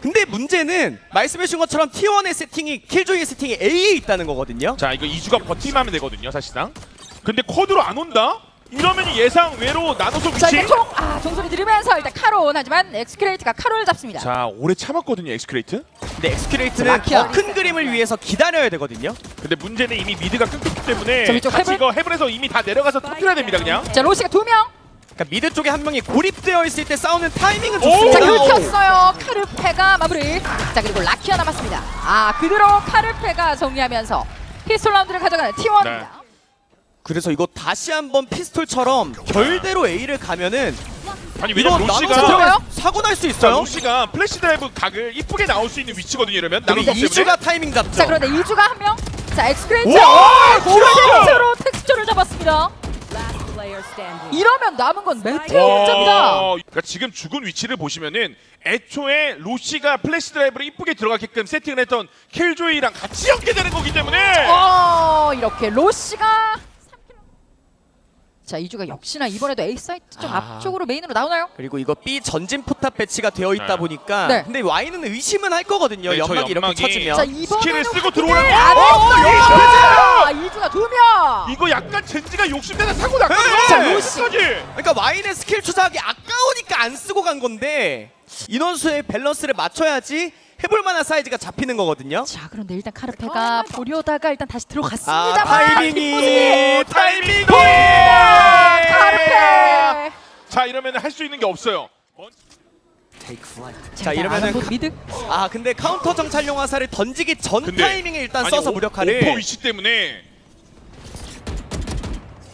근데 문제는 말씀해주신 것처럼 T1의 세팅이 킬조이의 세팅이 A에 있다는 거거든요. 자 이거 이주가 버티기만 하면 되거든요 사실상 근데 quad로 안 온다? 이러면 예상 외로 자 위치 이제 총! 아 종소리 들으면서 일단 카론 하지만 엑스크레이트가 카론을 잡습니다. 자 오래 참았거든요 엑스크레이트 근데 엑스큐레이트는. 더 큰 그림을 위해서 기다려야 되거든요. 근데 문제는 이미 mid가 끊겼기 때문에 자, 같이 heaven? 이거 heaven에서 이미 다 내려가서 터뜨려야 됩니다 그냥 자 로시가 두 명! 그러니까 mid 쪽에 한 명이 고립되어 있을 때 싸우는 타이밍은 오! 좋습니다. 자 오! 긁혔어요. 카르페가 마무리. 자 그리고 라키아 남았습니다. 아 그대로 카르페가 정리하면서 피스톨 라운드를 가져가는 T1입니다. 네. 그래서 이거 다시 한번 피스톨처럼 결대로 A를 가면은 아니 왜냐면 로시가? 사고 날수자 있어요. 로시가 flash drive 각을 이쁘게 나올 수 있는 위치거든요 이러면 나눠서 이주가 타이밍 잡죠. 자 그런데 이주가 한 명. 자 엑스크레이트. 고르젠트로 텍스처를 잡았습니다. 이러면 남은 건 메테오 혼자입니다. 그러니까 지금 죽은 위치를 보시면은 애초에 로시가 flash drive를 이쁘게 들어가게끔 세팅을 했던 킬조이랑 같이 연계되는 거기 때문에 어 이렇게 로시가 3kill. 자 이주가 역시나 이번에도 A 사이트 좀 아. 앞쪽으로 메인으로 나오나요? 그리고 이거 B 전진 포탑 배치가 되어 있다 네. 보니까 네. 근데 Y는 의심은 할 거거든요. 네, 저 연막 이렇게 연막이- 쳐지면. 자 스킬을 쓰고 들어오는 안 거! 했어요. 아, 이주가 두 명. 이거 약간 젠지가 욕심내다 사고 났거든요. 네. 자. 그러니까 Y는 스킬 투자하기 아까우니까 안 쓰고 간 건데 인원수의 밸런스를 맞춰야지 해볼 만한 사이즈가 잡히는 거거든요. 자 그런데 일단 카르페가 보려다가 일단 다시 아 들어갔습니다. 타이밍이 타이밍이 카르페. 자 이러면 할 수 있는 게 없어요. 자 이러면은 뭐 mid. 아 근데 카운터 정찰용 화살을 던지기 전 근데 타이밍에 일단 아니, 써서 오- 무력화를 오퍼 위치 때문에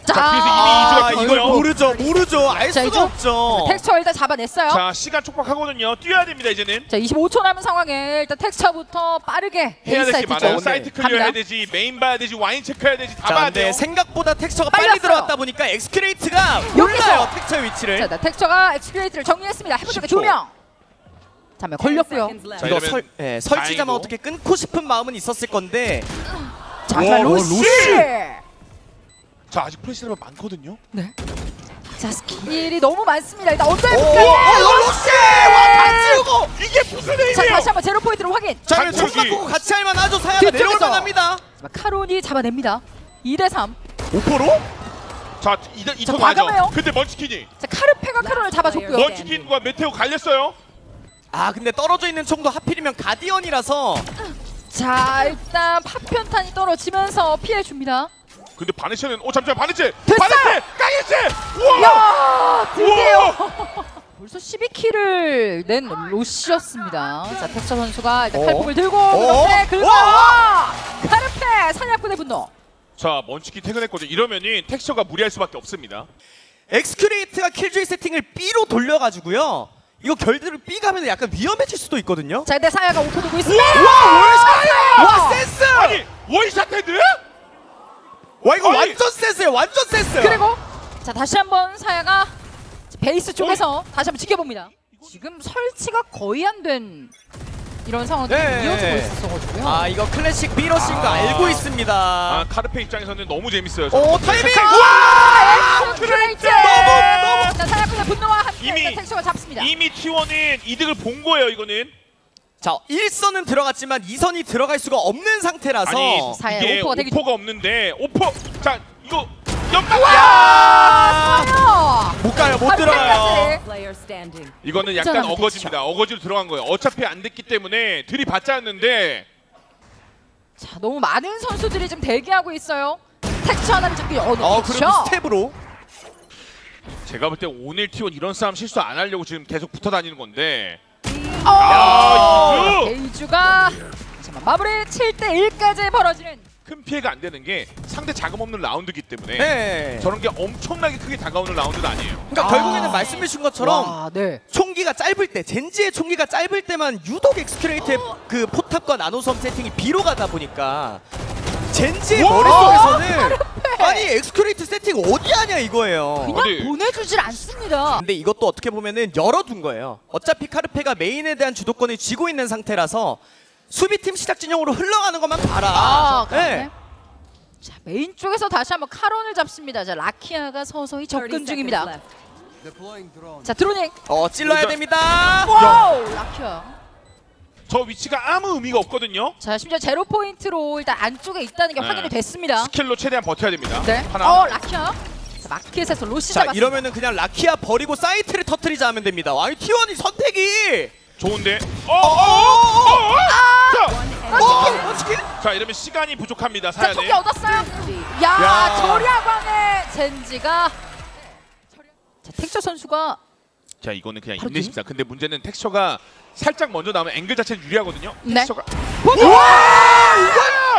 자, 자, 그래서 이미 아 이주가 이걸. 모르죠 모르죠 알 자, 수가? 없죠 텍스처 일단 잡아냈어요. 자, 자 시간 촉박하거든요. 뛰어야 됩니다 이제는. 25초 남은 상황에 일단 텍스처부터 빠르게 해야 A 될게 사이트 많아요. 쪽 사이트 클리어 갑니다. 해야 되지, 메인 봐야 되지, 와인 체크해야 되지, 다 자 봐야 근데 돼요. 생각보다 텍스처가 빨리 빨렸어요. 들어왔다 보니까 엑스크레이트가 여기서! 몰라요 텍스처의 위치를 자, 일단 텍스처가 엑스크레이트를 정리했습니다. 해본 적에 10초. 두 명. 잠깐 걸렸고요. 자, 이거 이러면 설, 예, 설치자만 다행히도. 어떻게 끊고 싶은 마음은 있었을 건데 자, 와, 로시. 로시! 자 아직 플래시 드라이브 많거든요. 네. 자, 스킬이 너무 많습니다. 일단 오, 언더까지. 오, 오, 로시! 와, 다 지우고! 이게 무슨 자, 의미예요? 다시 한번 제로 포인트로 확인. 자, 자, 총 저기. 바꾸고 같이 할 만하죠. 사야가 뒤쪽에서. 내려올 만합니다. 자, 카론이 잡아냅니다. 2대 3. 오퍼로? 자 이단 자, 이턴 맞아. 과감해요. 근데 먼치킨이 자, 카르페가 카론을 잡아줬고요. 먼치킨과 메테오 갈렸어요. 아, 근데 떨어져 있는 총도 하필이면 가디언이라서 자, 일단 파편탄이 떨어지면서 피해 줍니다. 근데 바네체는 오 잠시만 바네체 됐어! 바네체 까겠지 우와 야, 드디어 우와 벌써 12킬을 낸 로시였습니다. 자, 텍스처 선수가 일단 어? 칼폭을 들고 어? 그런데 긁어 와! 카르페 사냥꾼의 분노. 자 먼치킨 퇴근했거든 이러면은 텍스처가 무리할 수밖에 없습니다 엑스크레이트가 킬조이 세팅을 B로 돌려가지고요. 이거 결대로 B 가면 약간 위험해질 수도 있거든요. 자, 근데 사야가 오퍼 들고 있습니다. 와, wall shot! 와, 센스! 아니 원샷 헤드? 와, 이거 아니! 완전 센스예요. 완전 센스. 그리고 자 다시 한번 사야가 베이스 쪽에서 다시 한번 지켜봅니다. 지금 설치가 거의 안 된 이런 상황이 네. 이어지고 있었어가지고요. 아, 이거 클래식 B러신 거 아. 알고 있습니다. 아 카르페 입장에서는 너무 재밌어요 오, 타이밍! 와! 엑스크레이트! 너무, 너무. 자 사냥꾼의 분노와 함께 이미- 텍스처가 잡습니다. 이미 T1은 이득을 본 거예요 이거는 자, 1선은 들어갔지만 2선이 들어갈 수가 없는 상태라서 아니 사야, 이게 오퍼가 오퍼가 없는데 오퍼 자 이거 연막 야! 못 가요. 못 들어가요. Player standing. 이거는 약간 어거지입니다 어거지로 들어간 거예요 어차피 안 됐기 때문에 들이받자였는데 자 너무 많은 선수들이 지금 대기하고 있어요. 텍스처 하나를 잡기 어느 어, 그래도 스텝으로. 제가 볼 때 오늘 T1 이런 싸움 실수 안 하려고 지금 계속 붙어 다니는 건데 어! 야, 이주! 베이주가 잠깐만, 마무리 7대 1까지 벌어지는 큰 피해가 안 되는 게 상대 자금 없는 라운드이기 때문에 네. 저런 게 엄청나게 크게 다가오는 라운드는 아니에요. 그러니까 아. 결국에는 말씀해 주신 것처럼 와, 네. 총기가 짧을 때 젠지의 총기가 짧을 때만 유독 엑스큐레이트의 그 포탑과 나노섬 세팅이 B로 가다 보니까 젠지의 와! 머릿속에서는 아니 엑스큐레이트 세팅 어디 하냐 이거예요. 그냥 어디? 보내주질 않습니다. 근데 이것도 어떻게 보면은 열어둔 거예요. 어차피 카르페가 메인에 대한 주도권을 쥐고 있는 상태라서 수비팀 시작 진영으로 흘러가는 것만 봐라. 아, 네. 자 메인 쪽에서 다시 한번 카론을 잡습니다. 자 라키아가 서서히 30 접근 중입니다. 자 droning. 어 찔러야 됩니다. 와우 라키아. 저 위치가 아무 의미가 없거든요. 자 심지어 zero point로 일단 안쪽에 있다는 게 네. 확인이 됐습니다. 스킬로 최대한 버텨야 됩니다. 네. 하나. 어 라키아. 자 마켓에서 로시 자 잡았습니다. 이러면은 그냥 라키아 버리고 사이트를 터트리자 하면 됩니다. 아니 T1이 선택이 좋은데. 어, 어, 어, 어, 어. 자, 어, 어떻게? 자, 이러면 시간이 부족합니다. 자 사연에. 토끼 얻었어요. 야, 야. 절야광의 젠지가. 자 텍처 선수가 자, 이거는 그냥 바로 힘내십시다. 근데 문제는 텍스처가 살짝 먼저 나오면 앵글 자체는 유리하거든요. 네. 텍스처가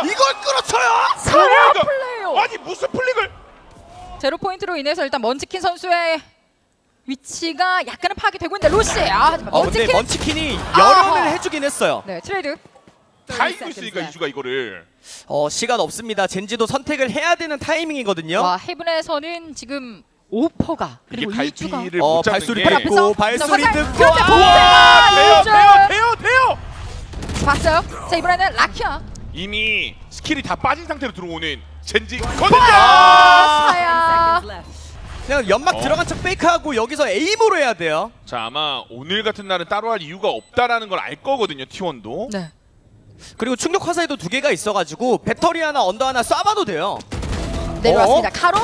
이걸 끌어쳐요? 사야 이거- 플레이어. 아니 무슨 flick을? zero point로 인해서 일단 먼치킨 선수의 위치가 약간은 파악이 되고 있는데 로시. 아 어 근데 먼치킨. 먼치킨이 아하. 열연을 해주긴 했어요. 네 트레이드. 다 이기고 있으니까 이주가 이거를. 어 시간 없습니다. 젠지도 선택을 해야 되는 타이밍이거든요. 와 heaven에서는 지금 오퍼가 그리고 이주가. 어 발소리 듣고 발소리 자, 듣고 돼요, 이주. 돼요, 돼요, 돼요. 봤어요? 자 이번에는 라키아. 이미 스킬이 다 빠진 상태로 들어오는 젠지거든요. 아 사야. 그냥 연막 어. 들어간 척 fake하고 여기서 aim으로 해야 돼요. 자 아마 오늘 같은 날은 따로 할 이유가 없다라는 걸 알 거거든요 T1도. 네. 그리고 충격 화살도 두 개가 있어가지고 배터리 하나 under 하나 쏴봐도 돼요. 내려왔습니다. 카론.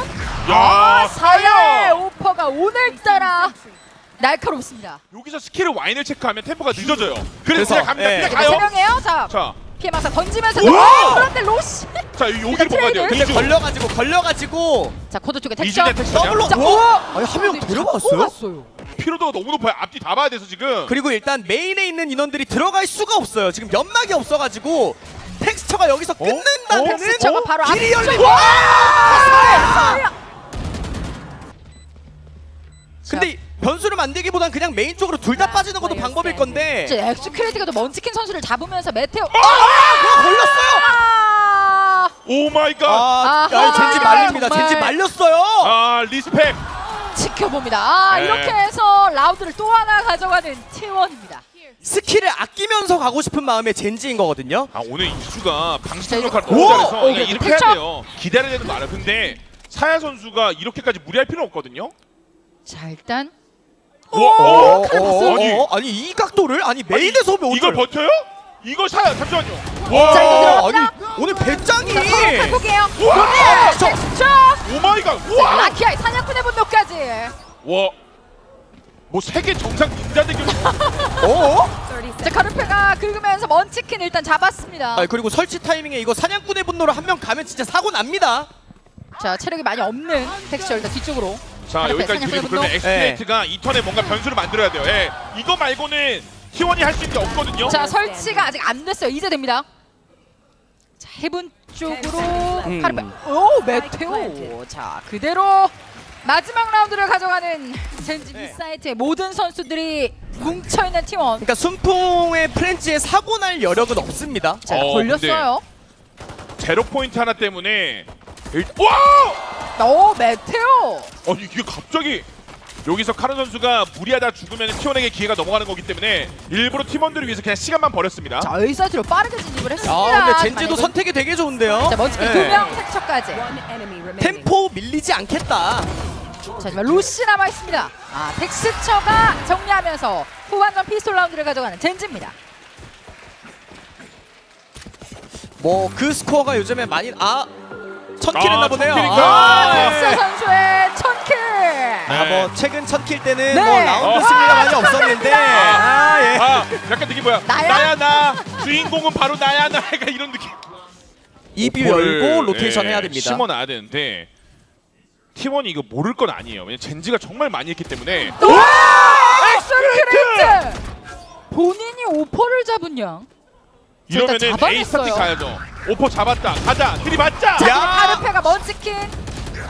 야아 사야. 오퍼가 오늘따라 날카롭습니다. 여기서 스킬을 메인을 체크하면 템포가 늦어져요. 그래서 갑니다. 예. 그냥 세 가요. 명이에요. 자 자, 피해망상 던지면서! 오! 그런데 로시. 자 여기를 보고 가야 돼요. 근데. 걸려가지고 걸려가지고 자 코드 쪽에 텍스처냐? 더블로 자! 오! 아니 한명 근데 데려갔어요? 갔어요. 피로도가 너무 높아요. 앞뒤 다 봐야 돼서 지금. 그리고 일단 메인에 있는 인원들이 들어갈 수가 없어요. 지금 연막이 없어가지고 텍스처가 여기서 끝낸다면은 텍스처가 바로 길이. 열리고. 근데 변수를 만들기보단 그냥 메인 쪽으로 둘 다 빠지는 것도 방법일 건데 엑스큐레이트가 또 먼치킨 선수를 잡으면서 메테오. 그거 걸렸어요. 아! oh my god. 아, 아 젠지 말립니다. 정말. 젠지 말렸어요. 아 respect. 지켜봅니다. 아, 네. 이렇게 해서 라운드를 또 하나 가져가는 T1입니다. 스킬을 아끼면서 가고 싶은 마음의 젠지인 거거든요. 아 오늘 이주가 방식 자, 역할 오! 너무 잘해서 오, 네, 이렇게. 해야 돼요. 기다려야 되는 거 알아. 근데 사야 선수가 이렇게까지 무리할 필요 없거든요. 자 일단 와, 오, 어, 칼 봤어요? 아니. 어, 아니 이 각도를 아니 메인에서 오면 이걸 버텨요? 이거 사야 잠시만요. 자, 이거 와. 아니 오늘 배짱이 자, 서로 칼폭이에요. 우와! 텍스처. oh my god. 자, 우와. 라키아의 사냥꾼의 분노까지. 와. 뭐 세계 정상 닌자 대결. 어? 자 카르페가 긁으면서 먼치킨 일단 잡았습니다. 아 그리고 설치 타이밍에 이거 사냥꾼의 분노로 한 명 가면 진짜 사고 납니다. 자 체력이 많이 없는 텍스처 일단 뒤쪽으로. 자 여기까지 분노. 그러면 엑스큐레이트가 이 턴에 뭔가 변수를 만들어야 돼요. 예. 이거 말고는 T1이 할 수 있는 게 없거든요. 자 설치가 아직 안 됐어요. 이제 됩니다. 자 heaven 쪽으로 음. 카르페. 오 메테오. 자 그대로 마지막 라운드를 가져가는 젠지 네. B 사이트의 모든 선수들이 뭉쳐 있는 T1. 그러니까 순풍의 프렌즈에 사고 날 여력은 없습니다. 자 어, 걸렸어요. 제로 포인트 하나 때문에 일... 와! 오 메테오. 아니 이게 갑자기 여기서 카른 선수가 무리하다 죽으면 T1에게 기회가 넘어가는 거기 때문에 일부러 팀원들을 위해서 그냥 시간만 버렸습니다. 자 A사이트로 빠르게 진입을 했습니다. 아 근데 젠지도 선택이 되게 좋은데요. 자 먼치킨 네. 두명 텍처까지. 템포 밀리지 않겠다. 자 하지만 로시 남아 있습니다. 아 텍스처가 정리하면서 후반전 피스톨 라운드를 가져가는 젠지입니다. 뭐 그 스코어가 요즘에 많이 아 천 kill 했나 아, 보네요. 천 kill인가? 아, 네. 텍스 선수의 천 kill. 아, 뭐 최근 천 kill 때는 네. 뭐 라운드 어. 승리가 아, 많이 없었는데 축하드립니다. 아 예. 아 약간 느낌 뭐야? 나야? 나 주인공은 바로 나야 나 약간 이런 느낌. 이 view 오퍼를, 열고 로테이션 예, 해야 됩니다. 심어 놔야 되는데 T1이 이거 모를 건 아니에요. 왜냐면 젠지가 정말 많이 했기 때문에. 엑스큐레이트. 본인이 오퍼를 잡은 양. 이러면은 잡아냈어요. A starting 가야죠. 오퍼 잡았다. 가자. 들이맞자. 자 야! 카르페가 먼치킨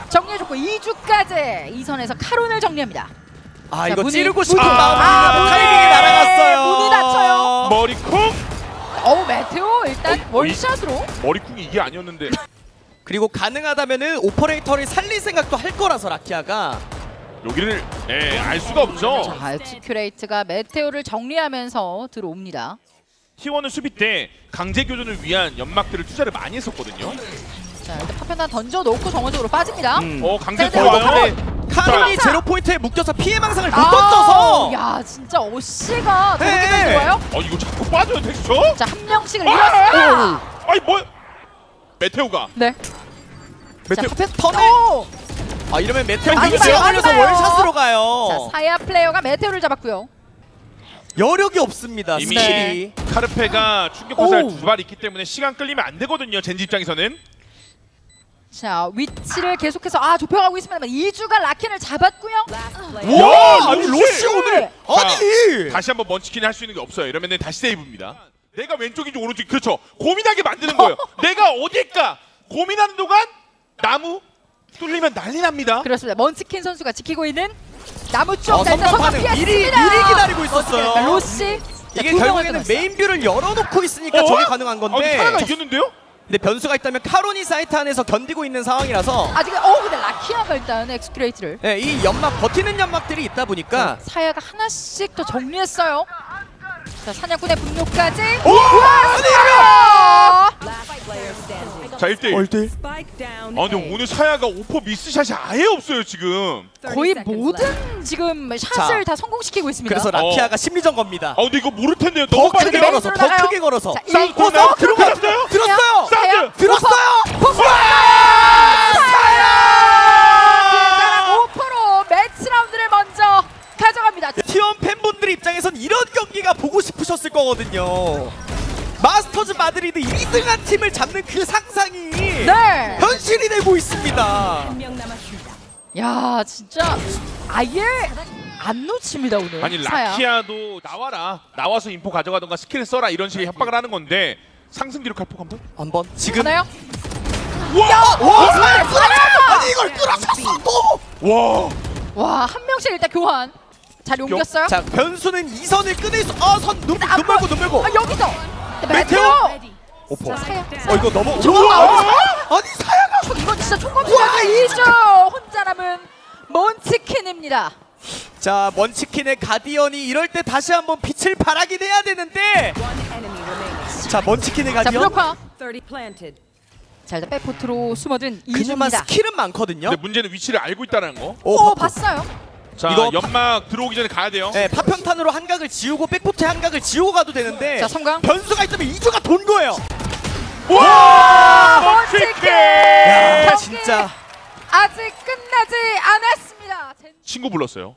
정리해줬고 이주까지 이 선에서 카론을 정리합니다. 아 자, 이거 문이- 찌르고 싶은 문이- 마음이 아, 문이- 타이밍이 날아갔어요. 문이 닫혀요. 머리 쿵. 어우 메테오 일단 어, one shot으로. 머리 쿵이 이게 아니었는데. 그리고 가능하다면은 오퍼레이터를 살릴 생각도 할 거라서 라키아가 여기를 예, 알 수가 없죠. 자 엑스큐레이트가 메테오를 정리하면서 들어옵니다. T1은 수비 때 강제 교전을 위한 연막들을 투자를 많이 했었거든요. 자 일단 파편탄 던져놓고 정원 쪽으로 빠집니다. 음. 어 강제 자, 들어와요. 근데 카론이 자. zero point에 묶여서 피해망상을 못 아, 던져서 야 진짜 어씨가 네. 저렇게 좋아요? 어 이거 자꾸 빠져요 텍스처? 자 한 명씩을 아! 잃었어요. 아니 뭐 메테오가 네. 메테오 자, 턴에 오! 아 이러면 메테오 아니, 위치가 많이 걸려서. wall shot으로 자 가요. 사야 플레이어가 메테오를 잡았고요. 여력이 없습니다. 이미 스킬이. 카르페가 충격 화살 오. 두발 있기 때문에 시간 끌리면 안 되거든요. 젠지 입장에서는. 자 위치를 계속해서 아 좁혀가고 있습니다만 이주가 라키아를 잡았고요. 와, 아니 로시! 오늘 아니 다시 한번 먼치킨 할수 있는 게 없어요. 이러면은 다시 세이브입니다. 내가 왼쪽인지 오른쪽인지 그렇죠. 고민하게 만드는 거예요. 내가 어딜까 고민하는 동안 나무 뚫리면 난리 납니다. 그렇습니다. 먼치킨 선수가 지키고 있는 나무 쪽 어, 선방 선방 미리 피했습니다. 미리 기다리고 있었어요. 자, 로시 자, 이게 결국에는 끊었어요. 메인 view를 열어놓고 있으니까 어? 저게 가능한 아니, 건데 사야가 이겼는데요? 근데 변수가 있다면 카론이 사이트 안에서 견디고 있는 상황이라서 아직 어 근데 라키아가 일단 엑스큐레이트를 네, 이 연막 버티는 연막들이 있다 보니까 사야가 하나씩 더 정리했어요. 자 사냥꾼의 분노까지. 오! 아! 자 1대1. 얼들 아 근데 오늘 사야가 오퍼 miss shot이 아예 없어요 지금. 거의 모든 지금 shot을 다 성공시키고 있습니다. 그래서 라키아가 심리전 겁니다. 아 근데 이거 모를 텐데요. 더 너무 크게 빠르게 걸어서 더. 크게 걸어서 자, 싸움 일곱 들어가요? 들어갔어요. 들었어요. 사야 들었어요. 사야 5%로 매치 라운드를 먼저 가져갑니다. T1 팬분들 입장에선 이런 경기가 보고 싶으셨을 거거든요. 마스터즈 마드리드 2등한 팀을 잡는 그 상상이 네. 현실이 되고 있습니다. 야 진짜 아예 안 놓칩니다 오늘. 아니 사야. 라키아도 나와라 나와서 info 가져가던가 스킬 써라 이런 식의 협박을 하는 건데 상승 기록 할폭 한번 한번 지금 하나요? 와! 와 사야 아니 이걸 끌어쳤어 또. 와! 와한 명씩 일단 교환. 자리 옮겼어요. 자 변수는 이 선을 끊을 수. 아선눈 안눈 말고 눈 말고. 아 여기서 메테오! 오퍼. 자 사야. 어 이거 너무. 우와! 아니 사야가. 저 이건 진짜 총검 시간 이죠 혼자 남은 먼치킨입니다. 자 먼치킨의 가디언이 이럴 때 다시 한번 빛을 발하긴 해야 되는데. 자 먼치킨의 자 가디언. 30 planted. 자 일단 백포트로 숨어든 그녀만 이주입니다. 스킬은 많거든요. 근데 문제는 위치를 알고 있다는 거. 오, 오 버프. 봤어요. 자 이거 연막 들어오기 전에 가야 돼요. 네, 파편탄으로 한각을 지우고 백포트 한각을 지우고 가도 되는데 자, 성광. 변수가 있다면 이주가 돈 거예요. 와! 먼치킨! 야, 경기 진짜. 아직 끝나지 않았습니다. 젠- 친구 불렀어요.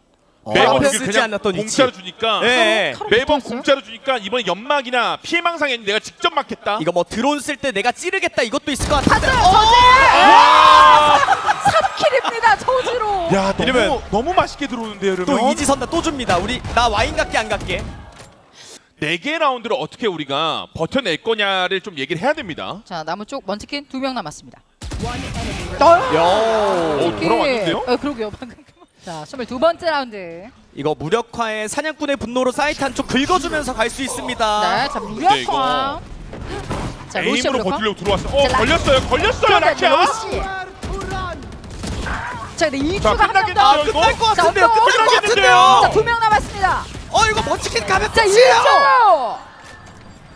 어, 매번 앞에 쓰지 그냥 않았던 공짜로 위치. 주니까 네. 카론 매번? 공짜로 주니까 이번에 연막이나 피해망상에 내가 직접 맞겠다. 이거 뭐 드론 쓸 때 내가 찌르겠다 이것도 있을 것 같은데. 봤어요. 어! 와! 3킬입니다. 저지로. 야 너무 이러면- 너무 맛있게 들어오는데요. 또 이러면 이지 선다 또 줍니다. 우리 나 와인 갈게 안 갈게. 네 개 라운드를 어떻게 우리가 버텨낼 거냐를 좀 얘기를 해야 됩니다. 자 나무 쪽 먼치킨 두 명 남았습니다. 요. 오 돌아왔는데요? 어 그러게요 방금. 자 22번째 라운드. 이거 무력화의 사냥꾼의 분노로 사이트 한쪽 긁어주면서 갈 수 있습니다. 네, 자 무력화. 자 로시 aim으로 무력화. 버티려고 들어왔어. 어 자, 라- 걸렸어요. 걸렸어요 그런데. 로시. 자 근데 이주가 한 명 끝나겠네요, 더. 아 이거? 끝날 것 자, 같은데요. 또 끝날 것? 같은데요. 자두 명 남았습니다. 어 이거 먼치킨 가면 자 끝이에요. 이주.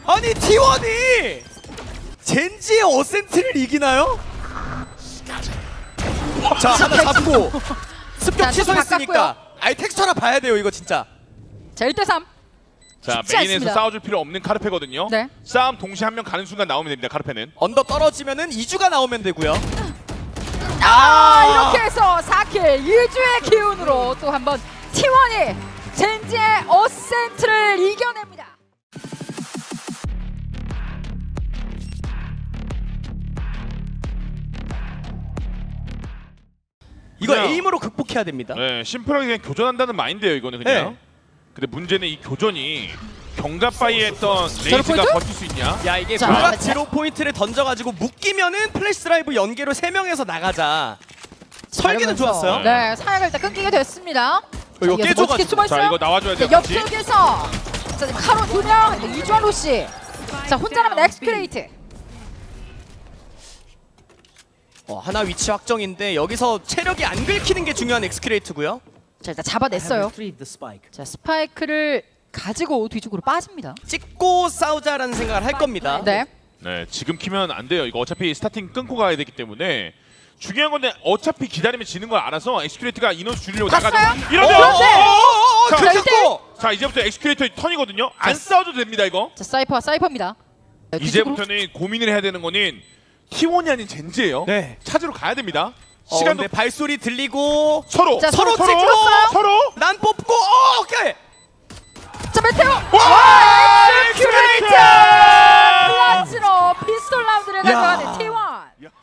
아니 T1이 젠지의 어센트를 이기나요? 자 하나 잡고 자, 습격 좀 취소했으니까 바꿨고요. 아예 텍스처라 봐야 돼요 이거 진짜 자 1대 3. 자 쉽지 메인에서 않습니다. 싸워줄 필요 없는 카르페거든요. 네. 싸움 동시에 한 명 가는 순간 나오면 됩니다. 카르페는. under 떨어지면은 이주가 나오면 되고요 아 이렇게 해서 4킬 이주의 기운으로 또 한번 T1이 젠지의 어센트를 이겨냅니다. 이거 그냥- 에임으로 극복해야 됩니다 네 심플하게 그냥 교전한다는 마인드예요 이거는 그냥. 네. 근데 문제는 이 교전이 경갑 바이 했던 제로 레이즈가 포인트? 버틸 수 있냐? 야 이게 자, 무각 자. 제로 포인트를 던져가지고 묶이면은 플래시 드라이브 연계로 3명에서 나가자 설계는 좋았어요 네, 사약을 일단 끊기게 됐습니다. 이거 자, 깨줘가지고. 멋지게 숨어 자 있어요. 이거 나와줘야 돼요. 자, 같이. 옆쪽에서 자, 지금 카로 두 명, 네, 이주환 로씨. 자, 혼자 남은 엑스크레이트. 어, 하나 위치 확정인데 여기서 체력이 안 긁히는 게 중요한 엑스크레이트고요 자, 일단 잡아냈어요. 자, 스파이크를 가지고 뒤쪽으로 빠집니다. 찍고 싸우자라는 생각을 할 겁니다 네. 네 지금 키면 안 돼요. 이거 어차피 starting 끊고 가야 되기 때문에 중요한 건데 어차피 기다리면 지는 걸 알아서 엑스큐레이트가 인원수 줄이려고? 나가죠. 어, 이러면 어, 어, 어, 자, 이제부터 엑스큐레이터의 턴이거든요. 안 싸워도 됩니다 이거. 자 사이퍼와 사이퍼입니다. 이제부터는 고민을 해야 되는 거는 T1이 아닌 젠지예요. 네. 찾으러 가야 됩니다. 어, 시간도 근데 발소리 들리고 서로 자, 서로 서로 찍었어요? 서로 난 뽑고 어, 오케이. 자 메테오. 와! 엑스큐레이트! 플라치로 피스톨 라운드를 야. 가져가는 T1.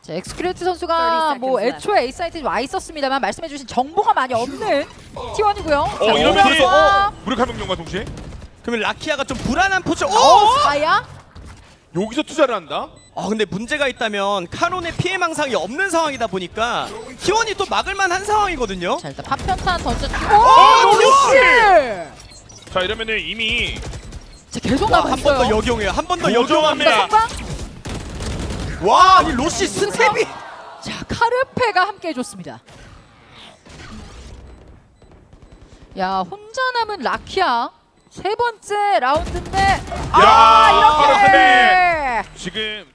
자 엑스큐레이트 선수가 뭐 애초에 A 사이트에 와 있었습니다만 말씀해주신 정보가 많이 없는 T1이고요. 어 이러면 어, 무력한 명령과 동시에 그러면 라키아가 좀 불안한 포지. 오! 어, 사야? 여기서 투자를 한다. 아 근데 문제가 있다면 카론의 피해 망상이 없는 상황이다 보니까 T1이 또 막을만 한 상황이거든요. 자 일단 파편탄 던져주고 어, 오! 로시! 자 이러면은 이미 자 계속 한 번. 더 역이용해요. 한 번 더. 역이용합니다. 와, 아니 로시 스텝이 자 카르페가 함께 해줬습니다. 야 혼자 남은 라키아 세 번째 라운드인데 아 이렇게 지금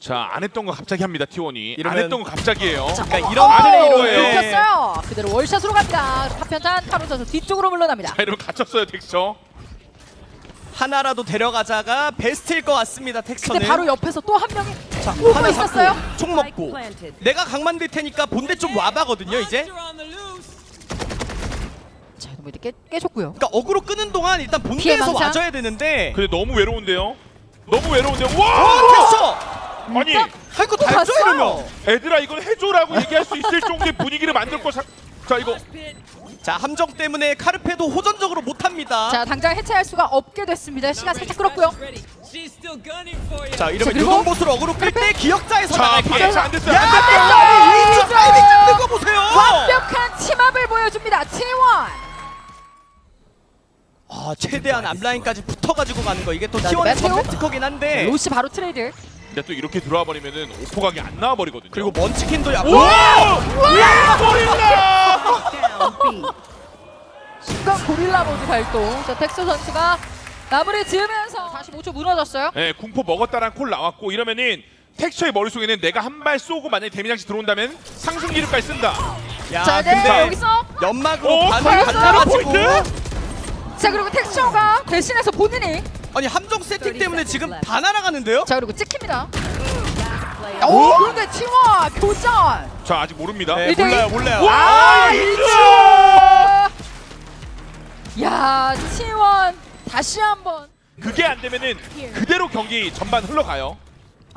자안 했던 거 갑자기 합니다 T1이 안 이러면- 했던 거 갑자기예요. 그러니까 이런 안 플레이로 했던 거예요. 겼어요 그대로 wall shot으로 갑니다. 파편탄 카론 선수 뒤쪽으로 물러납니다. 자 이러면 갇혔어요 텍스처. 하나라도 데려가자가 베스트일 것 같습니다. 텍스처는. 근데 바로 옆에서 또 한 명이 자, 하나 있었어요. 총 먹고. 내가 강 만 들 테니까 본대 좀 와봐거든요 이제. 자 너무 이렇게 깨졌고요. 그러니까 어그로 끄는 동안 일단 본대에서 망상. 와줘야 되는데. 근데 너무 외로운데요. 너무 외로운데요. 어, 와! 텍스처. 아니 할거 또다 했죠 봤어요. 이러면. 애들아 이걸 해줘라고 얘기할 수 있을 정도의 분위기를 만들 거. 사... 자 이거 자 함정 때문에 카르페도 호전적으로 못합니다. 자 당장 해체할 수가 없게 됐습니다. 시간 살짝 끌었고요. 자 자, 이러면 그리고 요동보스로 어그로 끌 때 기억자에서 자 나갈게. 방해안 됐어요. 야, 안 됐어요. 아니 위쪽 타이밍 잡는 거 보세요. 완벽한 팀합을 보여줍니다. T1. 아 최대한 앞라인까지 붙어가지고 가는 거 이게 또 자, T1의 메테오? 전매 특허긴 한데 로시 바로 트레이드. 근데 또 이렇게 들어와 버리면은 오퍼 각이 안 나와 버리거든요. 그리고 먼치킨도 약. 와! 와! 버린다! 순간 고릴라 모드 발동. 자 텍스 선수가 마무리 지으면서 45초 무너졌어요. 네, 궁포 먹었다란 콜 나왔고 이러면은 텍스처의 머릿속에는 내가 한 발 쏘고 만약에 데미지 들어온다면 상승 기류까지 쓴다. 야자 이제 근데 여기서 연막으로 어, 반을? 갈라가지고? 자 그리고 텍스처가 대신해서 본인이 아니 함정 세팅 때문에 지금 다 날아가는데요? 자 그리고 찍힙니다. 오 그런데 T1 교전. 자 아직 모릅니다. 네, 일대일. 몰라요 몰라요. 와! 아, 이죠! 야 T1 다시 한번. 그게 안 되면은 그대로 경기 전반 흘러가요.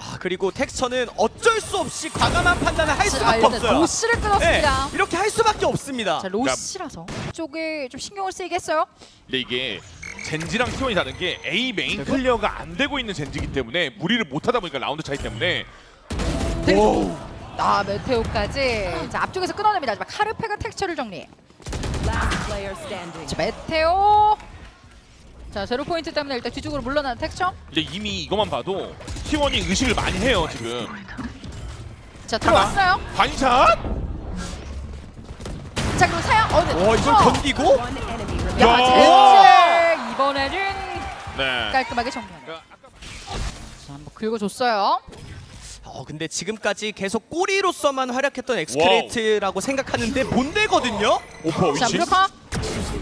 아 그리고 텍스처는 어쩔 수 없이 과감한 판단을 할 아, 수밖에 일단 없어요. 로시를 네, 끊었습니다. 이렇게 할 수밖에 없습니다. 자 로시라서 쪽에 좀 신경을 쓰이겠어요. 근데 이게 젠지랑 T1이 다른 게 A main clear가 안 되고 있는 젠지기 때문에 무리를 못 하다 보니까 라운드 차이 때문에 오. 아 메테오까지 자 앞쪽에서 끊어냅니다. 카르페가 텍스처를 정리. 자 메테오. 자 zero point 때문에 일단 뒤쪽으로 물러나는 텍스처. 이제 이미 이것만 봐도 T1이 의식을 많이 해요 지금. 자 들어왔어요. 반샷? 자 그리고 사양 어 네. 와 이걸 텍스처. 견디고? 야 이번에는 네. 깔끔하게 정리합니다. 자 한번 긁어줬어요. 어 근데 지금까지 계속 꼬리로서만 활약했던 엑스큐레이트라고 생각하는데 본대거든요? 오퍼 자 위치. 무력화.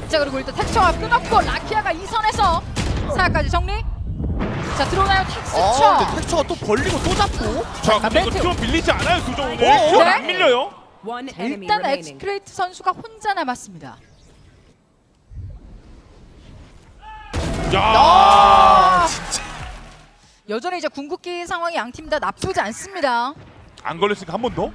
자 그리고 일단 텍스처가 끊었고 라키아가 이 선에서 사야까지 정리. 자 들어오나요 아 텍스처. 근데 텍스처가 또 벌리고 또 잡고 자 근데 아, 이거. T1 밀리지 않아요 그 정도는. 어, T1 네? 안 밀려요. 자, 일단 엑스큐레이트 선수가 혼자 남았습니다. 야. 아, 여전히 이제 궁극기 상황이 양 팀 다 나쁘지 않습니다. 안 걸렸으니까 한 번 더.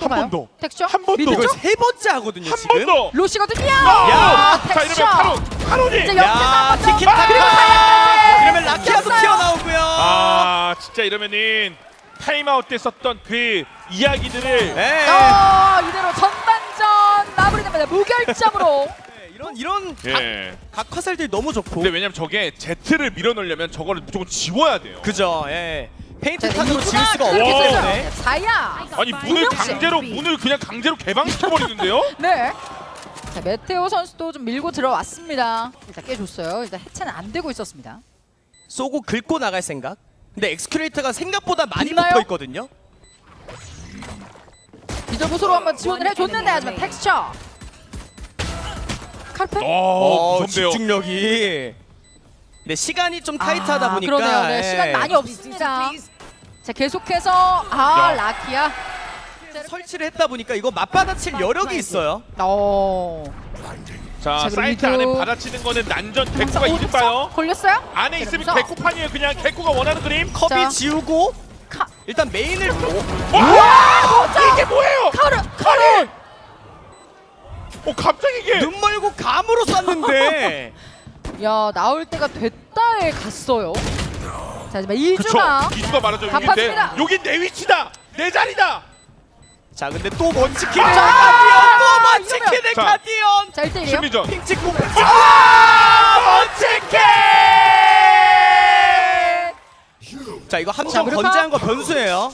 한 봐요. 번 더. 텍스처 한 번 더. 이걸? 세 번째 하거든요 한 지금 번 더. 로시거든요. 야, 자 텍스처. 이러면 카론. 카론이. 이제 옆에서 야 한번 더. 티키타카 그리고 사야까지. 이러면 라키아도. 튀어나오고요 아 진짜 이러면은 타임아웃 때 썼던 그 이야기들을 네. 어, 이대로 전반전 마무리됩니다. 무결점으로. 네, 이런 이런 각, 예. 각 화살들이 너무 좋고 근데 왜냐면 저게 Z를 밀어넣으려면 저거를 무조건 지워야 돼요. 그죠 예 페인트 자, 탄으로 지을 수가 없기. 때문에 자야. 아니 문을. 강제로 문을 그냥 강제로 개방시켜버리는데요? 네. 자 메테오 선수도 좀 밀고 들어왔습니다. 일단 깨줬어요. 일단 해체는 안 되고 있었습니다. 쏘고 긁고 나갈 생각 근데 엑스큐레이트가 생각보다 많이 붙나요? 붙어 있거든요 middle 보수로 한번 지원을 해줬는데 하지만 텍스처 칼페 어, 어. 집중력이. 근데 시간이 좀 타이트하다 아, 보니까 그러네요. 네, 예. 시간 많이 없습니다. 자 계속해서 아 야. 라키아. 설치를 했다 보니까 이거 맞받아칠 여력이 있어요. 어. 자, 사이트. 안에 받아치는 거는 난전 개코가 어, 이득 봐요. 걸렸어요? 안에 있으면 그러면서 개코판이에요. 그냥 개코가 원하는 그림. 컵이 자. 지우고 카 일단 메인을 와! 이게 뭐예요? 카르 카르. 어, 갑자기 이게 눈 멀고 감으로 쐈는데 야 나올 때가 됐다에 갔어요. 자 하지만 그쵸. 일주가 이수가 말하죠. 여긴 내, 갚아줍니다. 여긴 내 위치다. 내 자리다. 자 근데 또 먼치킨의 자, 가디언 또 먼치킨의 자. 가디언 자 1대1이요. 심리전. 핑 찍고 아 먼치킨 자 이거 그렇다. 건재한 거 변수예요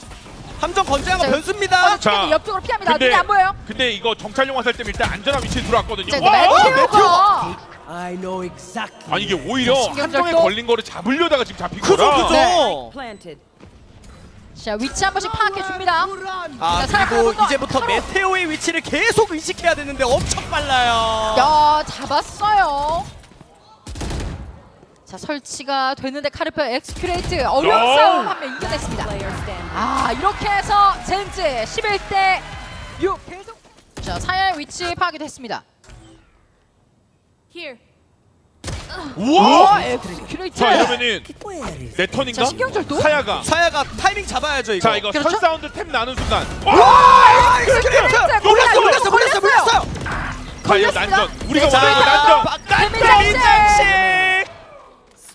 함정 건재한 거 자, 변수입니다 자, 옆쪽으로 피합니다. 눈이 안 보여요. 근데 이거 정찰용 화살 때문에 일단 안전한 위치에 들어왔거든요. 자 know exactly. 아니 이게 오히려 함정에 또. 걸린 거를 잡으려다가 지금 잡힌 그죠 거라. 그죠 네. 자 위치 한 번씩 파악해 줍니다. 아 자, 그리고 이제부터. 메테오의 위치를 계속 의식해야 되는데 엄청 빨라요 야 잡았어요. 자 설치가 됐는데 카르페 엑스큐레이트 어려운 야. 싸움 한 명 이겨냈습니다. 아 이렇게 해서 젠지 11대 6 계속 자 사야의 위치 파악이 됐습니다. Here. 우와! 엑스큐레이트 자 이러면은. 내 턴인가? 자, 신경절도? 사야가. 사야가 타이밍 잡아야죠 이거 자 이거 그렇죠? 선 사운드 탭 나눈 순간. 와 엑스큐레이트 엑스큐레이트! 몰랐어 몰랐어 몰랐어. 몰랐어요 자 이거. 난전. 우리가 자, 원하는 거 난전. 깐깐이 장식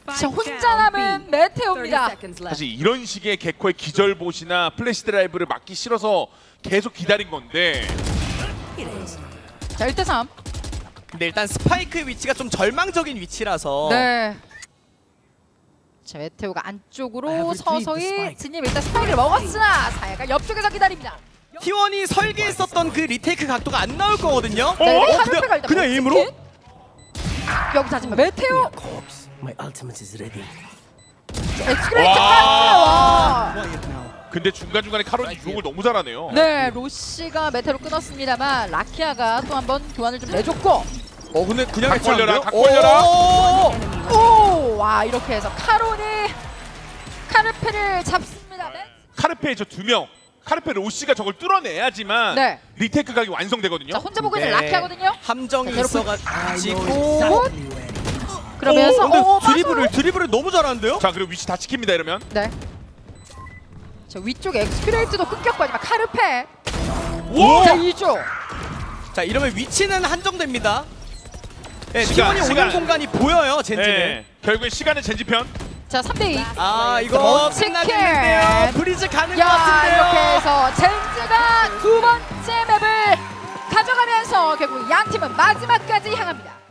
자 혼자 남은 메테오입니다. 30 seconds left. 사실 이런 식의 개코의 기절봇이나 flash drive를 맞기 싫어서 계속 기다린 건데 자 1대 3. 근데 일단 스파이크 위치가 좀 절망적인 위치라서 네. 자 메테오가 안쪽으로 서서히. 진입 일단 스파이크를 먹었으나 사야가 옆쪽에서 기다립니다. T1이 설계했었던 그 retake 각도가 안 나올 거거든요. 네, 어, 카르페가 그냥, 그냥. aim으로? 여기서 하지만 메테오. My ultimate is ready. 와. 근데 중간중간에 카론이 유혹을 너무 잘하네요. 네 로시가 메테오 끊었습니다만 라키아가 또 한 번 교환을 좀 내줬고 어 근데 그냥 각 걸려라? 각 걸려라. 오! 오! 와 이렇게 해서 카론이 카르페를 잡습니다. 네. 카르페 저두 명. 카르페 로시가 저걸 뚫어내야지만 네. retake 각이 완성되거든요. 자 혼자 보고 있는 네. 라키아거든요. 함정이 있어가지고 where. 그러면서 오, 어, 드리블을 드리블을 너무 잘하는데요? 자 그리고 위치 다 지킵니다 이러면. 네. 자 위쪽 엑스큐레이트도 끊겼고 하지만 카르페 와! 자 이주 자 이러면 위치는 한정됩니다. 네, 시간, T1이 시간. 오는 공간이 보여요, 젠지는. 네. 결국엔 시간은 젠지 편. 자 3대2 아 이거. 끝나겠는데요. 브리즈 가는 것야 같은데요. 이렇게 해서 젠지가 두 번째 맵을 가져가면서 결국 양 팀은 마지막까지 향합니다.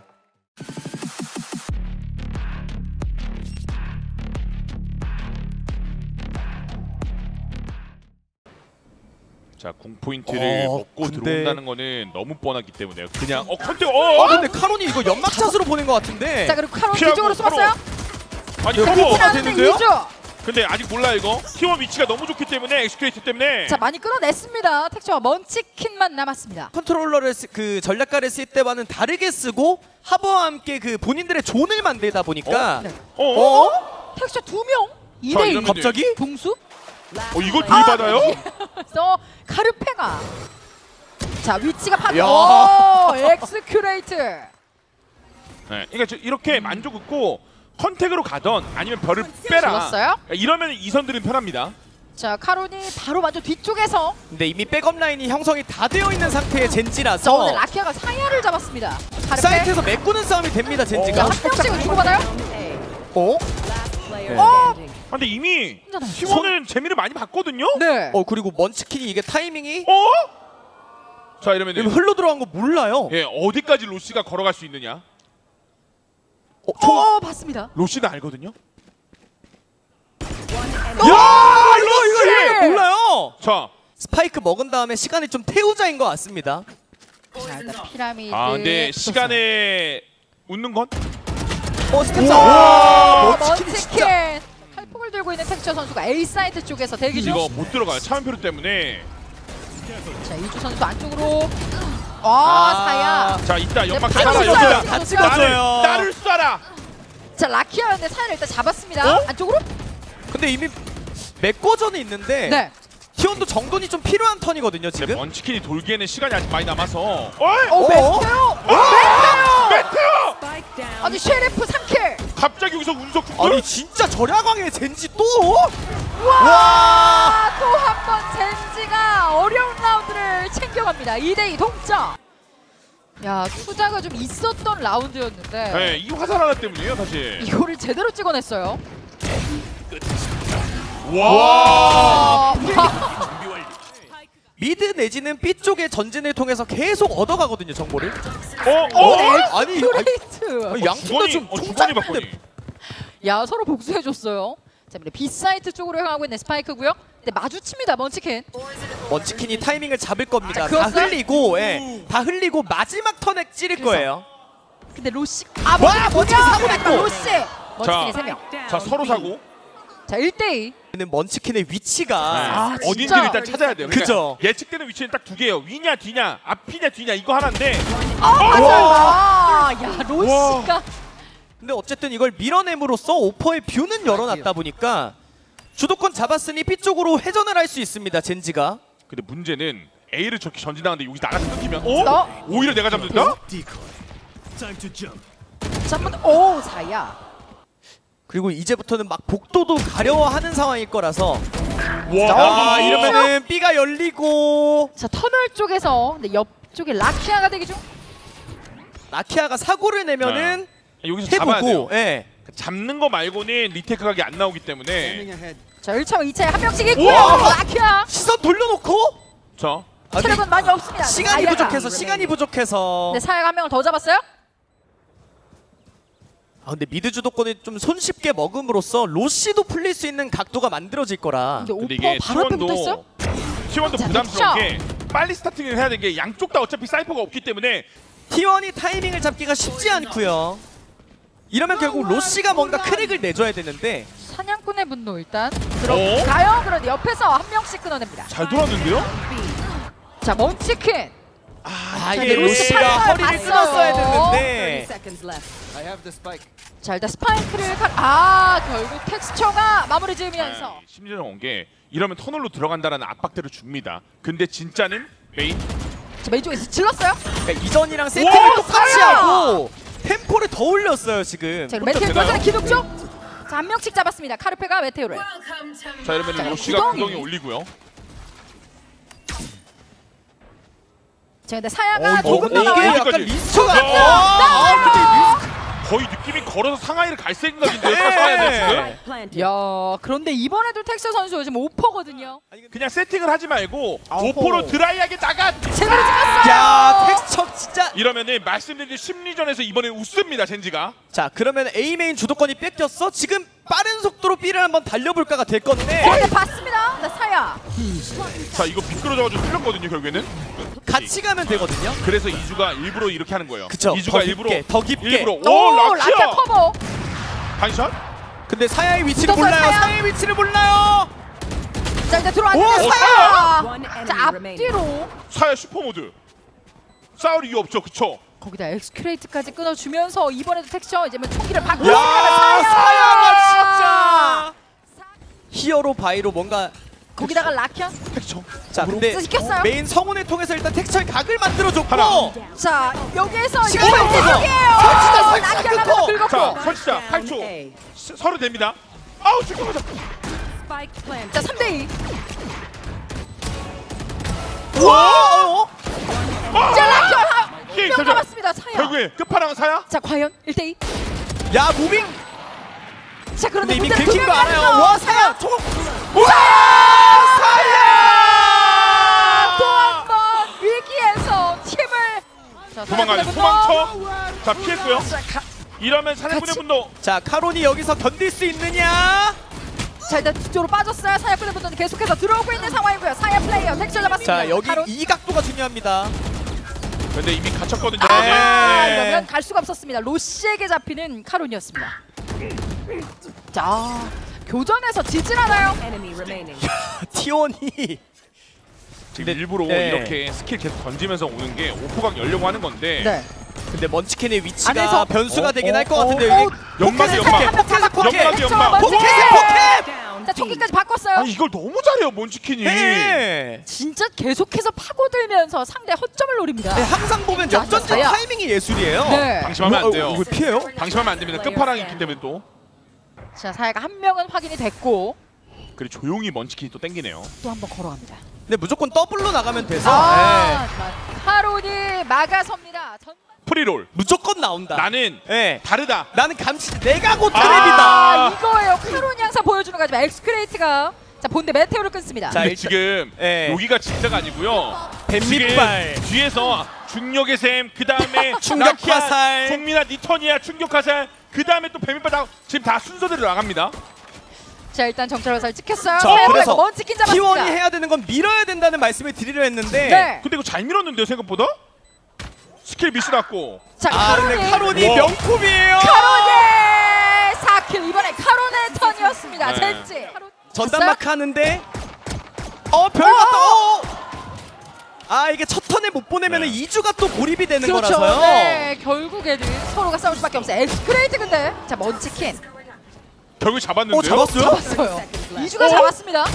자, 궁 포인트를 어, 먹고 근데- 들어온다는 거는 너무 뻔하기 때문에요. 그냥 어 컨테 어 어! 근데 카론이 이거 연막샷으로 보낸 것 같은데. 자 그리고 카론 피하고 뒤쪽으로 숨었어요. 아니 네, 커버. 됐는데요? 이주. 근데 아직 몰라 이거. T1 위치가 너무 좋기 때문에 엑스큐레이트 때문에. 자 많이 끊어냈습니다. 텍처와 먼치킨만 남았습니다. 컨트롤러를 쓰, 그 전략가를 쓸 때와는 다르게 쓰고 하버와 함께 그 본인들의 존을 만들다 보니까 네. 어? 어? 어? 텍처 두 명. 자, 2대2 이러면 갑자기? 동수? 어 이거 딜 받아요? 그래서 카르페가 자 위치가 판. 야. 오 엑스큐레이트. 네. 그러니까 저 이렇게 만족 있고 컨택으로 가던 아니면 별을 빼라. 좋았어요? 이러면 이선들은 편합니다. 자 카론이 바로 먼저 뒤쪽에서 근데 이미 백업 라인이 형성이 다 되어 있는 상태의 자 젠지라서 오늘 라키아가 사야를 잡았습니다. 카르페. 사이트에서 메꾸는 싸움이 됩니다 자, 젠지가. 한 명씩은 주고받아요. 어? Player 네. 아, 근데 이미 혼자. T1은 재미를 많이 봤거든요. 네. 어 그리고 먼치킨이 이게 타이밍이 어? 자 이러면 이거 흘러 들어간 거 몰라요. 예 어디까지 로시가 걸어갈 수 있느냐? 어, 총. 어 봤습니다. 로시는 알거든요. 야 이거 이거 이거 몰라요. 자, 스파이크 먹은 다음에 시간을 좀 태우자인 것 같습니다. 자 일단 피라미드. 아 근데 시간에 웃는 건? 어 스텝 와와 먼치킨 칼폭을 들고 있는 텍스처 선수가 A 사이드 쪽에서 대기 중. 이거 못 들어가요. 차원표류 때문에. 자 이주 선수 안쪽으로. 아, 사야. 자 이따 연막 네, 팔 여기다. 다 찍어줘요. 나를 쏴라. 자 라키아였는데 사야를 일단 잡았습니다. 어? 안쪽으로. 근데 이미 메꿔전이 있는데 네. 티원도 정돈이 좀 필요한 턴이거든요 근데 지금. 먼치킨이 돌기에는 시간이 아직 많이 남아서. 어이! 오 메테오. 메테오! 아니 Sheriff 3 kill. 갑자기 여기서 운석 충돌? 아니 진짜 절약왕의 젠지 또? 와! 아, 또한 번 젠지가 어려운 라운드를 챙겨갑니다. 2대2 동점. 야 투자가 좀 있었던 라운드였는데 네, 이 화살 하나 때문이에요 사실. 이거를 제대로 찍어냈어요. 와. 아, mid 내지는 B 쪽의 전진을 통해서 계속 얻어가거든요 정보를. 어? 어? 어? 아니, 아니, 그레이트. 아니 양팀 다좀 어, 주머니 총장인데 바꾸니. 야 서로 복수해줬어요. 자, 근데 B 사이트 쪽으로 향하고 있는 스파이크고요. 근데 마주칩니다 먼치킨. 먼치킨이 타이밍을 잡을 겁니다. 아, 다? 흘리고, 예, 다 흘리고 마지막 턴에 찌를 그래서. 거예요. 근데 로시 아 와, 먼치킨 사고 냈고. 로시 먼치킨이 세 명. 자 서로 사고. 자 1대2 는 먼치킨의 위치가 아, 진짜. 어딘지를 일단 찾아야 돼요. 그러니까 그죠. 예측되는 위치는 딱 두 개예요. 위냐 뒤냐, 앞이냐 뒤냐 이거 하나인데. 아, 야 로시가 근데 어쨌든 이걸 밀어냄으로써 오퍼의 view는 열어놨다 보니까 주도권 잡았으니 B 쪽으로 회전을 할 수 있습니다. 젠지가. 근데 문제는 A를 저렇게 전진하는데 여기서 나가서 끊기면 어? 너? 오히려 내가 잡는다? Jump. 잠깐 오 사야. 그리고 이제부터는 막 복도도 가려워하는 상황일 거라서 와. 아 이러면은 B가 열리고 자 터널 쪽에서 근데 옆쪽에 라키아가 대기 중. 나키아가 사고를 내면은 여기서 잡아야 돼요. 해보고 예. 잡는 거 말고는 retake 각이 안 나오기 때문에. 자 1차 2차에 한 명씩 있고요. 우와! 라키아 시선 돌려놓고 자 아, 체력은 많이 없습니다. 시간이. 부족해서 시간이 부족해서 네 사야가 한 명을 더 잡았어요. 아 근데 mid 주도권을 좀 손쉽게 먹음으로써 로시도 풀릴 수 있는 각도가 만들어질 거라 근데 오퍼 이게 바로 앞에 있어요. T1도 T1도 자, 부담스러운. 게 빨리 starting을 해야 되는 게 양쪽 다 어차피 사이퍼가 없기 때문에 T1이 타이밍을 잡기가 쉽지 않고요 이러면 결국 로시가 뭔가 crack을 내줘야 되는데 사냥꾼의 분노 일단 어? 들어가요. 그런데 옆에서 한 명씩 끊어냅니다. 잘 돌았는데요? 자 먼치킨. 아 자, 이게 로시 로시가 허리를. 끊었어야 됐는데 spike. 자 일단 스파이크를 가... 아 결국 텍스처가 마무리 지으면서 아, 심지어 온게 이러면 터널로 들어간다라는 압박들을 줍니다. 근데 진짜는 메인 자 왼쪽에서 질렀어요. 그러니까 이전이랑 세팅을 오, 똑같이 사야! 하고 템포를 더 올렸어요 지금 자 그럼 메테오? 도전의 기둥 쪽. 자한 명씩 잡았습니다. 카르페가 메테오를. 자 이러면 자, 로시가 구덩이. 구덩이 올리고요. 자 근데 사야가 어, 조금 더 이게 나와요. 약간 야! 아, 근데 거의 느낌이 걸어서 상하이를 갈 생각인데요. 네. 사야는 지금 야 그런데 이번에도 텍스처 선수 요즘 오퍼거든요. 그냥 세팅을 하지 말고 아호. 오퍼로 드라이하게 나가. 제대로 찍었어요. 야 텍스처 진짜 이러면은 말씀드린 심리전에서 이번에 웃습니다 젠지가. 자 그러면 A 메인 주도권이 뺏겼어 지금 빠른 속도로 B를 한번 달려볼까가 될 건데 자, 근데 봤습니다. 나 사야. 자 이거 미끄러져가지고 틀렸거든요 결국에는. 같이 가면 되거든요 그래서 이주가 일부러 이렇게 하는 거예요. 그쵸 이주가 더 일부러 깊게 더 깊게 일부러 오, 오 라키아 라키아 커버. 반샷. 근데 사야의 위치를 붙었어요, 몰라요 사야. 사야의 위치를 몰라요 자 이제 들어왔는데 오, 사야. Enemy 자. 앞뒤로 사야 슈퍼 모드. 싸울 이유 없죠, 그쵸? 거기다 엑스큐레이트까지 끊어주면서 이번에도 텍스처 이제 뭐 총기를 야 바꾸고 사야가 진짜 히어로 바이로 뭔가 거기다가 라키아. 텍스처. 자 근데 시켰어요? 메인 성운을 통해서 일단 텍스처의 각을 만들어줬고 하나. 자 여기에서 시간 이거 없어서. 설치자, 설치자 끊고. 자, 설치자. Down 8초. A. 서로 됩니다. 아우, 잠깐만. 자 3대 2. 와 어? 자 라키아 예, 한명 잠시만. 남았습니다. 사야. 결국에 끝판왕은 사야? 자 과연 1대 2. 야 무빙 자 그런데 이미 긁힌 두거 알아요. 와 사야 총 또한 번 위기에서 팀을 자, 도망가야죠. 사야 도망쳐. 자, 피했고요. 자, 가- 이러면 사냥꾼의 분노. 자 카론이 여기서 견딜 수 있느냐 자 일단 뒤쪽으로 빠졌어요. 사야 플레이 분들은 계속해서 들어오고 있는 상황이고요. 사야 플레이어 텍스처 잡았습니다. 자 여기 바로- 이 각도가 중요합니다 근데 이미 갇혔거든요. 아 네. 이러면 갈 수가 없었습니다. 로시에게 잡히는 카론이었습니다. 자 교전에서 지질 않아요. T1이 지금 근데- 일부러 네. 이렇게 스킬 계속 던지면서 오는 게 오프각 열려고 하는 건데 네. 근데 먼치킨의 위치가 안에서? 변수가 어? 되긴 어? 할것 어? 같은데 어? 여기 연막이 포켓, 연막. 포켓, 포켓, 포켓. 포켓 포켓. 자 B. 총기까지 바꿨어요. 아니 이걸 너무 잘해요 먼치킨이. 네. 진짜 계속해서 파고들면서 상대 허점을 노립니다. 네, 항상 보면 자, 역전적. 타이밍이 예술이에요. 네. 방심하면 안 어, 돼요. 어, 피해요? 방심하면 안 됩니다. 끝판왕이 있기 때문에 또. 자 사야가 한 명은 확인이 됐고 그리고 조용히 먼치킨이 또 땡기네요. 또 한 번 걸어갑니다. 근데 무조건 더블로 나가면 돼서 아, 네. 자, 카론이 막아섭니다. 전... free roll. 무조건 나온다. 나는 네. 다르다. 나는 감시 내가 곧 아. 트랩이다. 아 이거예요. 카론이 항상 보여주는 거지만 엑스큐레이트가 자 본대 메테오를 끊습니다. 자, 일단- 지금 예. 여기가 진짜가 아니고요. 뱀 이빨. 뒤에서 중력의 샘, 그 다음에 충격 화살. 종민아 니턴이야 충격 화살, 그 다음에 또 뱀 이빨 다 지금 다 순서대로 나갑니다. 자 일단 정찰 화살 찍혔어요. 자, 세 그래서 번 먼치킨 잡았습니다. T1이 해야 되는 건 밀어야 된다는 말씀을 드리려 했는데 네. 근데 이거 잘 밀었는데요 생각보다? 스킬 미스 났고 자아 근데 카론이 와. 명품이에요. 카론의 4 kill 이번에 카론의 턴이었습니다. 네. 젠지. 전담마크 하는데 어 별거 또. 아 이게 첫 턴에 못 보내면 네. 은 이주가 또 몰입이 되는 그렇죠. 거라서요. 네, 결국에는 서로가 싸울 수밖에 없어요. 엑스큐레이트 근데 자 먼치킨 결국 잡았는데요. 어 잡았어요? 잡았어요. 이주가 어? 잡았습니다.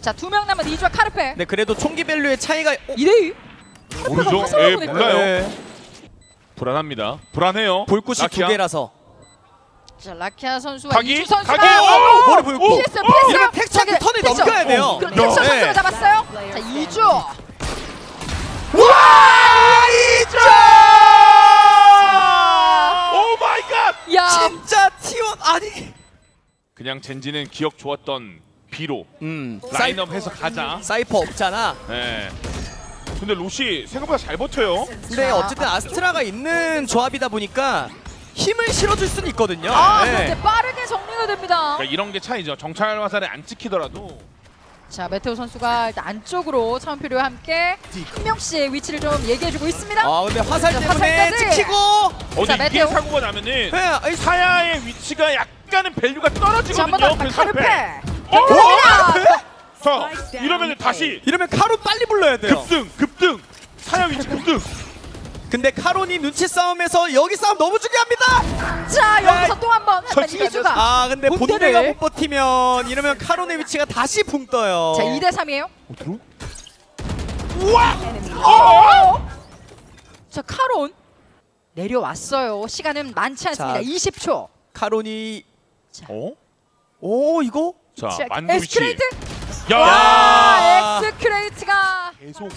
자 두 명 남은 이주와 카르페. 네 그래도 총기 value의 차이가 어, 2대2 모르죠? 화살을 예. 몰라요. 네. 불안합니다. 불안해요. 볼 곳이 두 라키아. 개라서 자 라키아 선수와? 이주 선수가 각이? 어, 머리 보였고 피했어요. 이러면 텍스처한테 자, 턴을 텍스처. 넘겨야 돼요. 어, 그럼 텍스처 네. 선수가 잡았어요. 자 이주 와 이주! oh my god! 야 진짜 T1 아니. 그냥 젠지는 기억 좋았던 B로 음 라인업 해서 가자. 사이퍼 없잖아. 네. 근데 로시 생각보다 잘 버텨요. 근데 어쨌든 아스트라가 있는 조합이다 보니까 힘을 실어줄 수는 있거든요. 아, 네. 그런데 빠르게 정리가 됩니다. 그러니까 이런 게 차이죠. 정찰 화살에 안 찍히더라도 자 메테오 선수가 일단 안쪽으로 차원 표류와 함께 한 명씩 위치를 좀 얘기해주고 있습니다. 아 근데 화살 자, 때문에 화살까지. 찍히고. 자, 이게 메테오. 사고가 나면은 네, 아이, 사야의 위치가 약간은 value가 자, 떨어지거든요. 더그 카르페. 카르페. 어? 어? 자, 이러면 다시 이러면 카론 빨리 불러야 돼요. 급등, 급등. 위치 급등. 근데 카론이 눈치 싸움에서 여기 싸움 너무 중요합니다. 자 여기서 또 한 번 이주가. 아 근데. 본대가 못 버티면 이러면 카론의 위치가 다시 붕 떠요. 자 2대 3이에요. 어, 들어? 어? 자 카론 내려왔어요. 시간은 많지 않습니다. 자. 20초. 카론이 어? 오 이거 자, 자, 만두 위치. 엑스큐레이트. 야! 아 엑스큐레이트가 계속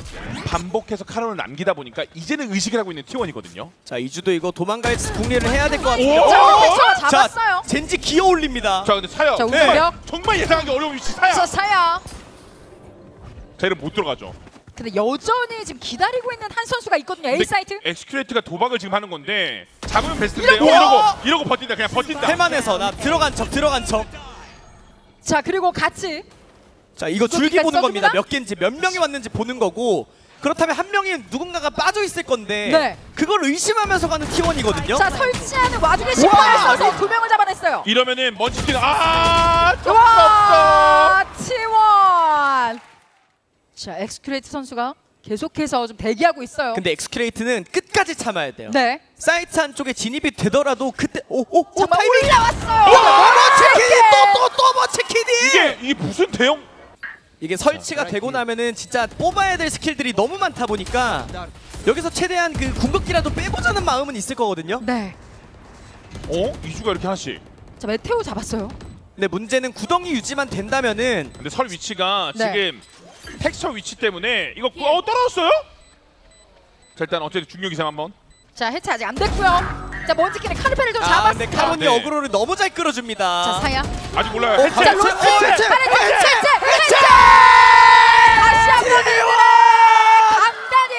반복해서 카론을 남기다 보니까 이제는 의식을 하고 있는 T1이거든요. 자 이주도 이거 도망갈 궁리를 해야 될 것. 오! 자 잡았어요. 자 젠지 기어 올립니다. 자, 근데 사야 자, 정말, 우승력. 정말 예상하기 어려운 위치 사야. 자 사야. 자, 이러면 못 들어가죠. 근데 여전히 지금 기다리고 있는 한 선수가 있거든요. A 사이트. 엑스큐레이트가 도박을 지금 하는 건데 잡으면 베스트인데 이러고! 어, 이러고 이러고 버틴다 그냥 버틴다. 해만해서 나 들어간 척 들어간 척. 자 그리고 같이 자 이거 줄기 보는 겁니다. 몇 개인지 몇 명이 왔는지 보는 거고. 그렇다면 한 명이 누군가가 빠져 있을 건데 네. 그걸 의심하면서 가는 T1이거든요. 자 설치하는 와중에 심판을 써서 두 명을 잡아냈어요. 이러면은 먼치킨 아. 와 T1. 자 엑스큐레이트 선수가 계속해서 좀 대기하고 있어요. 근데 엑스큐레이트는 끝까지 참아야 돼요. 네. 사이트 한쪽에 진입이 되더라도 그때 오오오 타이밍 올라왔어요. 먼치킨이 또또또 먼치킨이 이게 이게 무슨 대형 이게 설치가 되고 나면은 진짜 뽑아야 될 스킬들이 너무 많다 보니까 여기서 최대한 그 궁극기라도 빼보자는 마음은 있을 거거든요. 네. 어 이주가 이렇게 하나씩. 자 메테오 잡았어요. 근데 문제는 구덩이 유지만 된다면은 근데 설 위치가 네. 지금 텍스처 위치 때문에 이거 어 떨어졌어요? 자 일단 어쨌든 중력 이상 한번. 자 해체 아직 안 됐고요. 자 먼치킨은 카르페를 좀아 잡았습니다. 근데 카론이 네. 어그로를 너무 잘 끌어줍니다. 자 사야. 아직 몰라요. 어, 해체. 자 해체, 로스. 해체, 해체, 카레트 해체 해체, 해체 해체. 다시 한번 강단이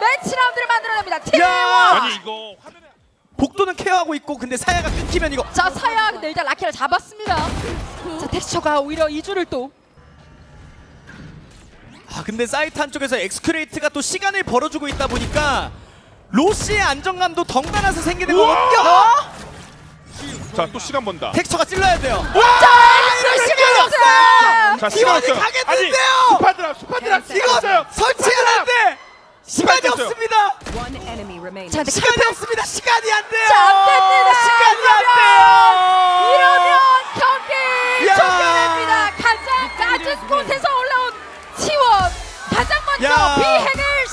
매치 라운드를 만들어냅니다. 아니 이거 화면에 복도는 케어하고 있고 근데 사야가 끊기면 이거 자 사야 근데 일단 라키아를 잡았습니다. 자 텍스처가 오히려 이주를 또 아 근데 사이트 한쪽에서 엑스큐레이트가 또 시간을 벌어주고 있다 보니까 로시의 안정감도 덩달아서 생기는 거거든요. 자 또 시간 번다. 텍스처가 찔러야 돼요. 이럴 시간이 없어요. 자 시간 T1이 없어요. 가겠는데요? 아니 스파드라 스파드라 이거. 설치하는데 시간이 됐어요. 없습니다. One enemy remaining. 자, 근데 시간이 카페 없습니다. 시간이 안 돼요. 자, 안 됩니다. 시간이 안 돼요. 이러면 경기 야. 종료됩니다. 가장 낮은 곳에서 올라온 T1 가장 먼저 야. 비행을